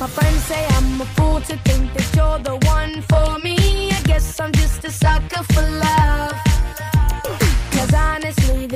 My friends say I'm a fool to think that you're the one for me. I guess I'm just a sucker for love. Cause honestly,